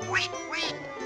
Bobby!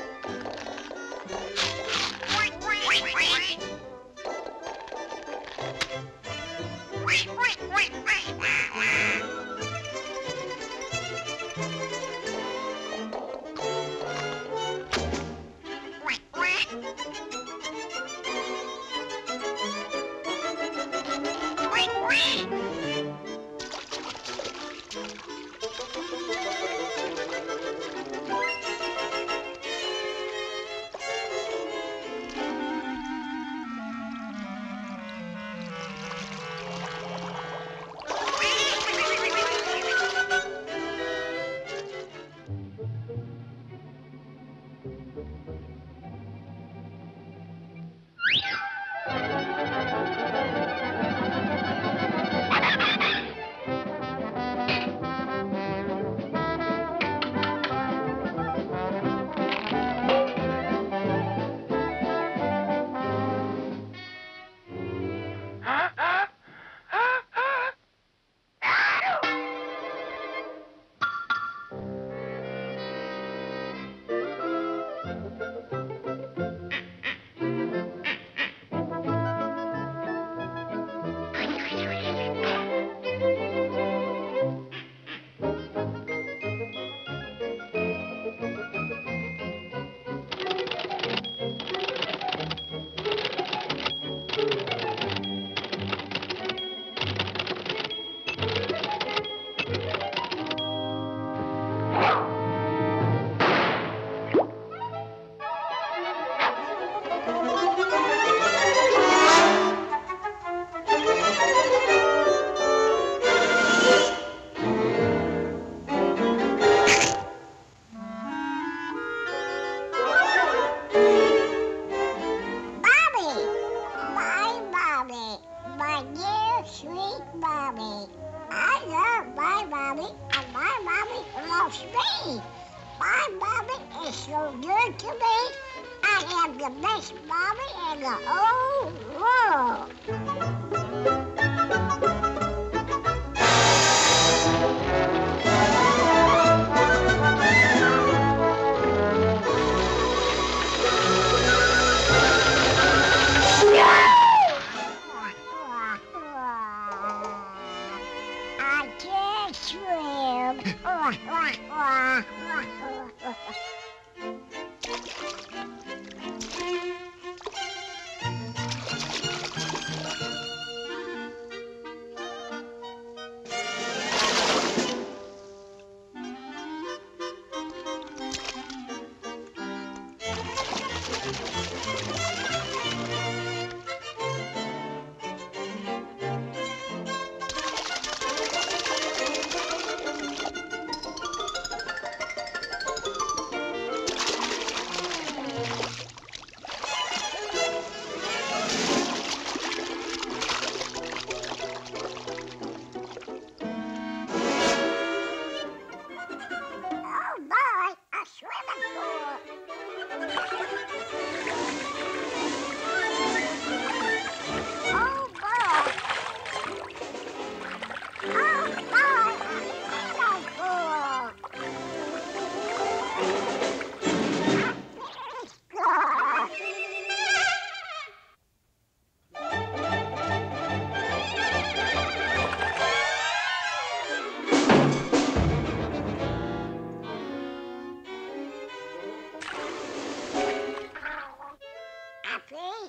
Oh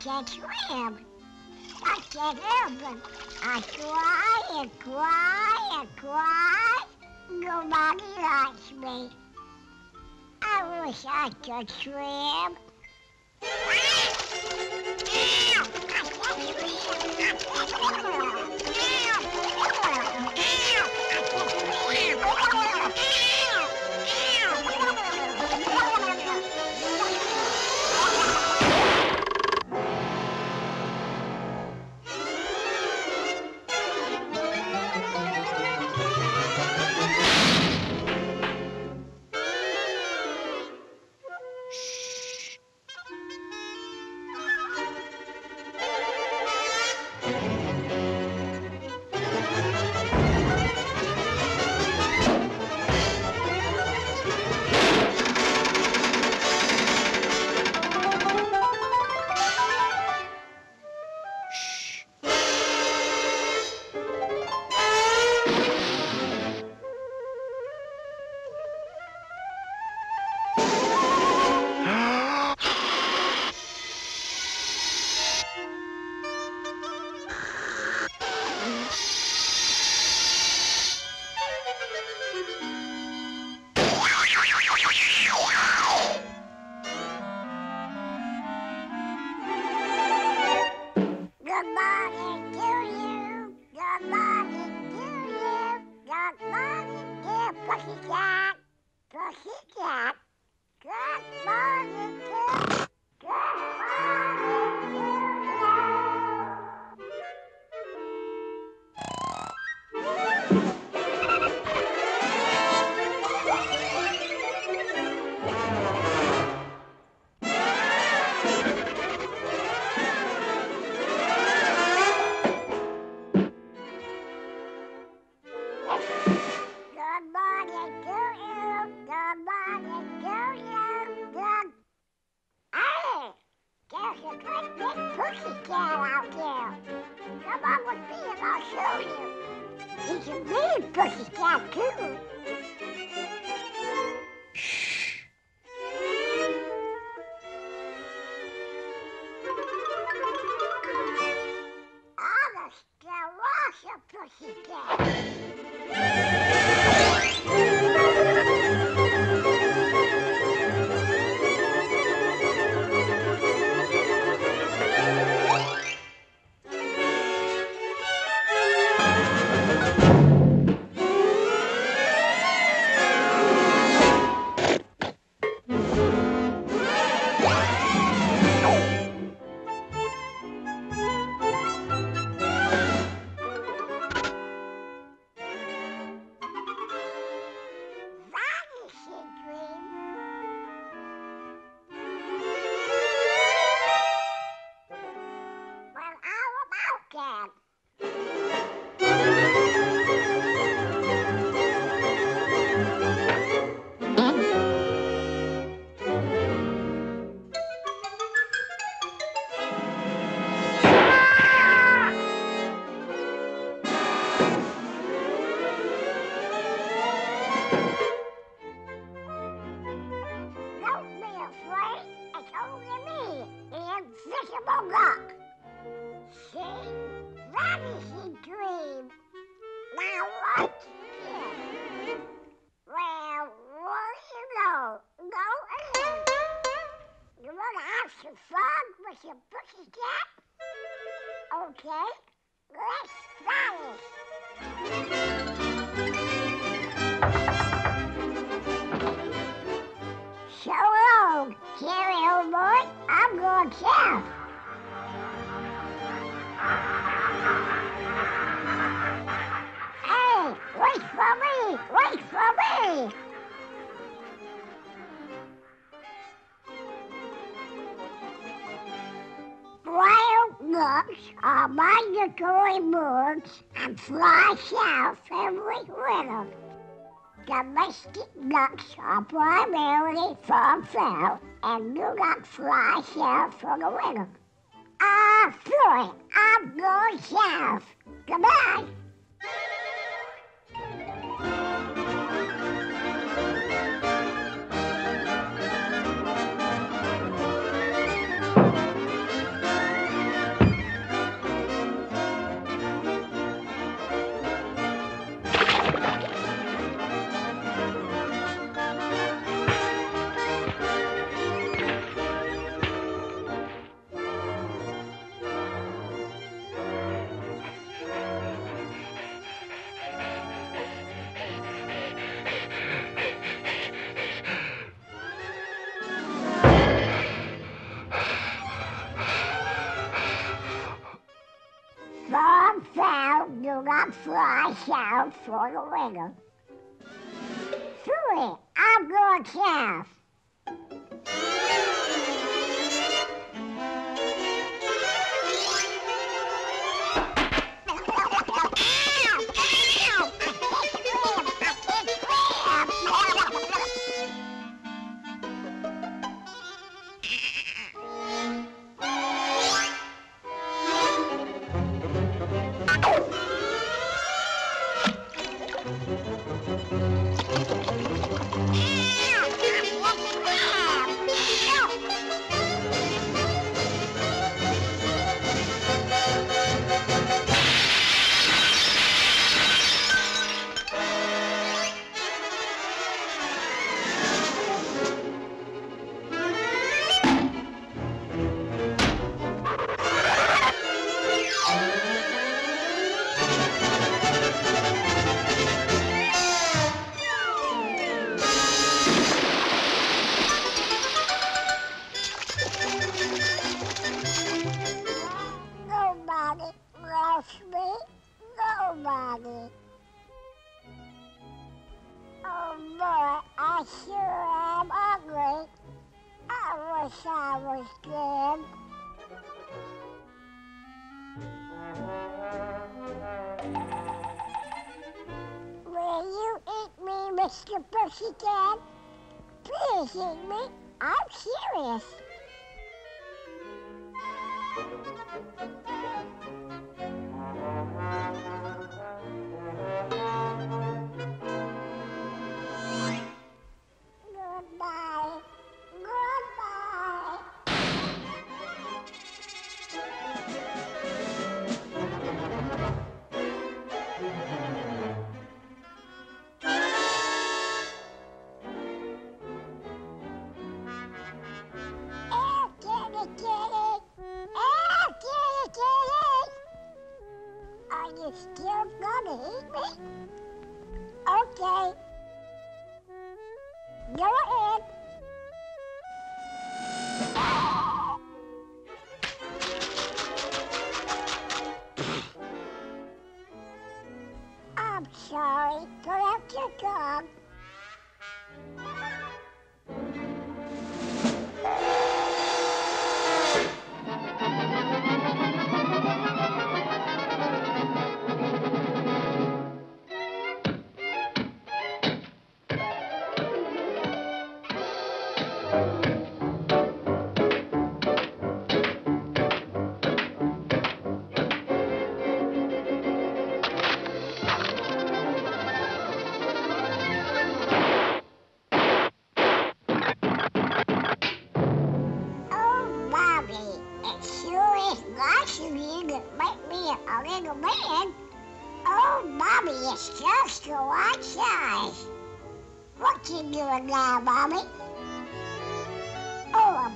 can't swim. I can't help it. I cry and cry and cry. Nobody likes me. I wish I could swim. Good pussycat. Pussycat. Good morning pussycat. About So long, Jerry, old boy. I'm going south. Hey, wait for me! Wait for me! Wild ducks are migratory birds and fly south every winter. Domestic ducks are primarily farm fowl and do not fly south for the winter. Ah, sorry, I'm going south. Goodbye. South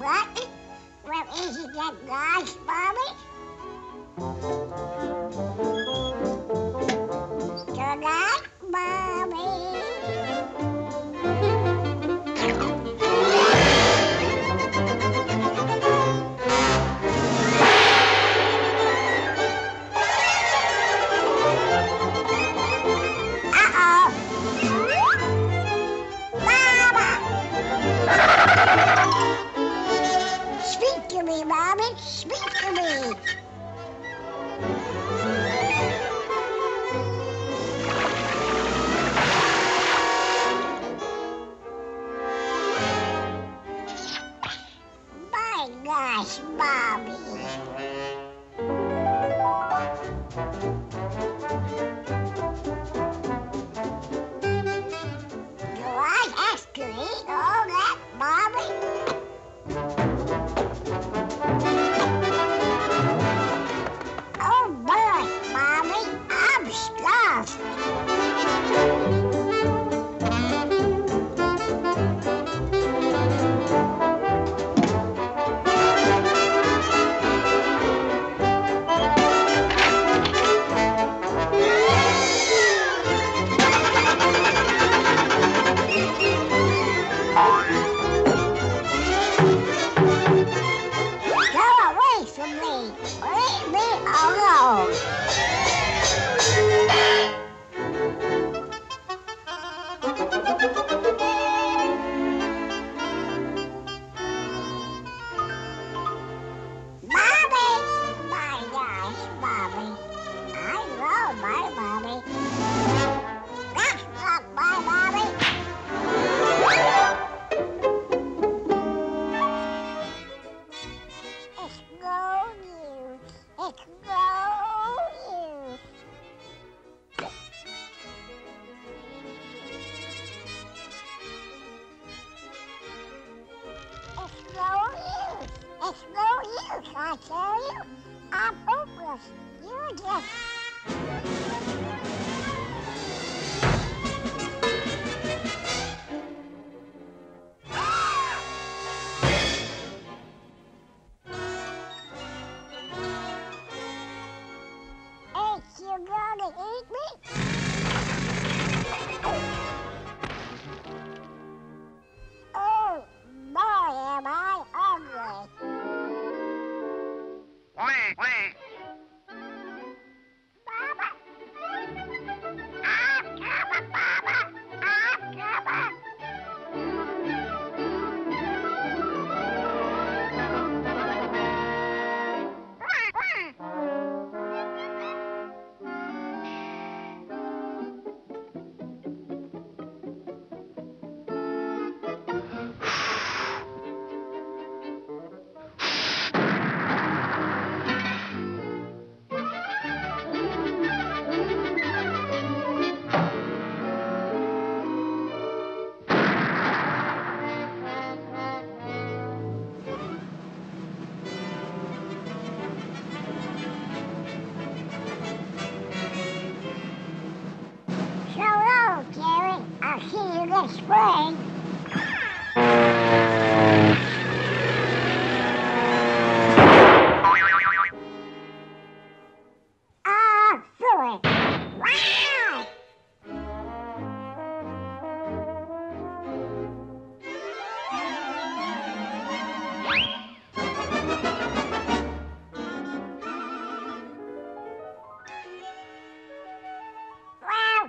Well, isn't that nice, Bobby?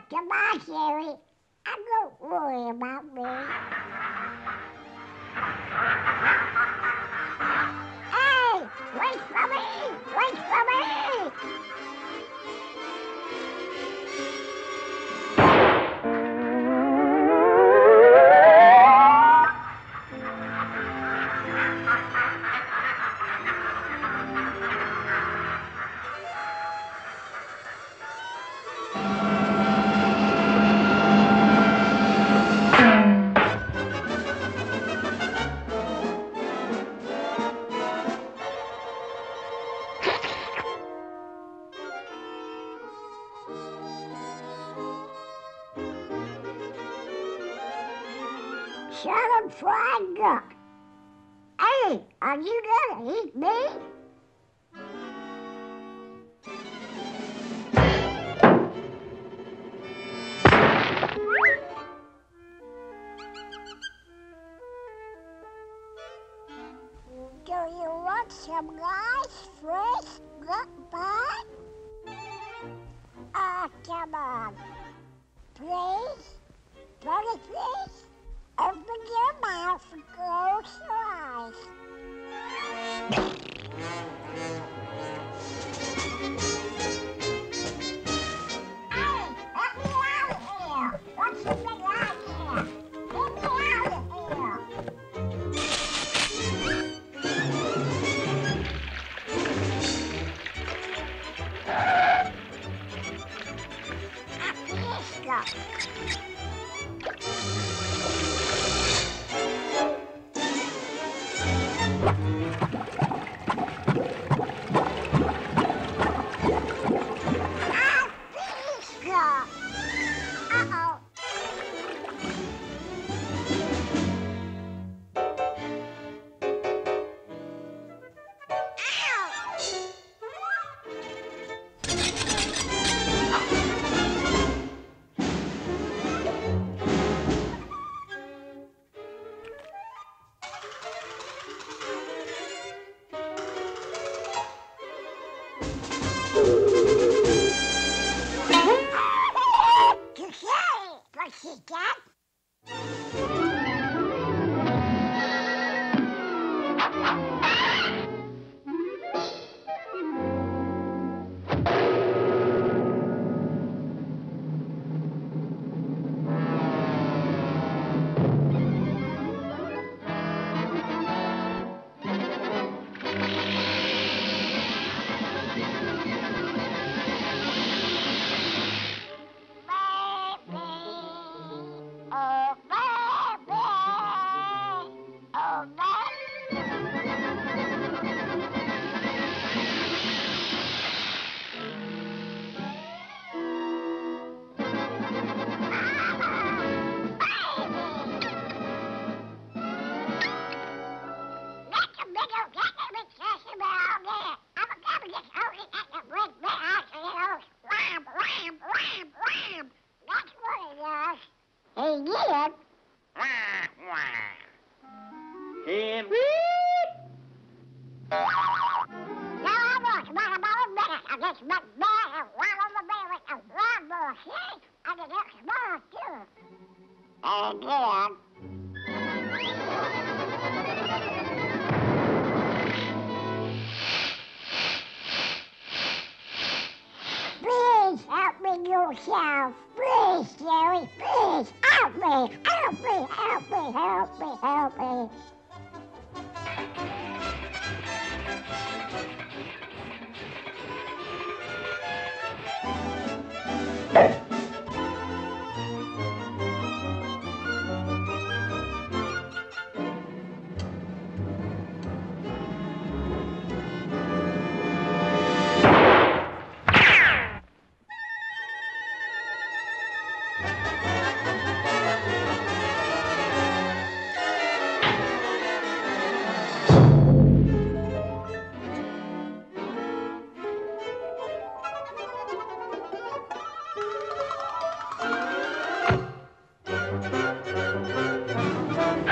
Goodbye, Jerry. I don't worry about me. Hey, wait for me! Wait for me! Up, fried duck. Hey, are you gonna eat me? Do you want some nice fresh duck pie? Ah, come on. Please? Mouth yourself. Please, Jerry. Please help me. Help me. Help me. Help me. Help me.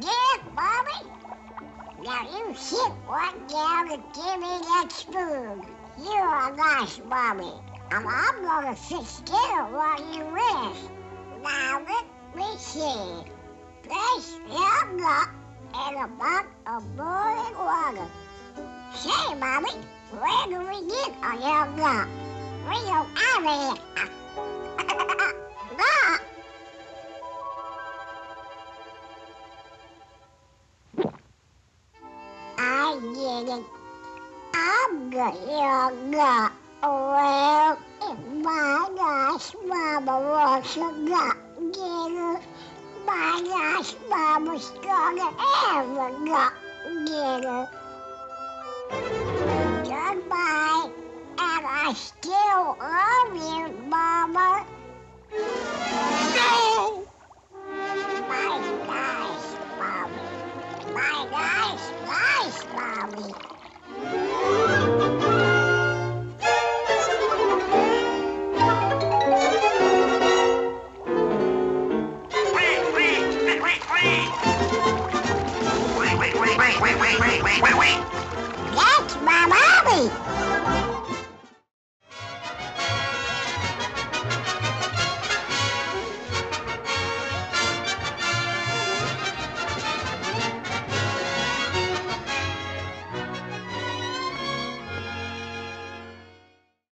dinner Bobby? Now you sit right down and give me that spoon. You're a nice Bobby. And I'm gonna sit still while you rest. Now let me see. Place your nut in a bucket of boiling water. Say, Bobby, where do we get a young nut? We don't have any. It. I'm nut. Well, my gosh, Mama wants a nut getter, my gosh, Mama's gonna have a. Goodbye, and I still love you, Mama. Wait, wait!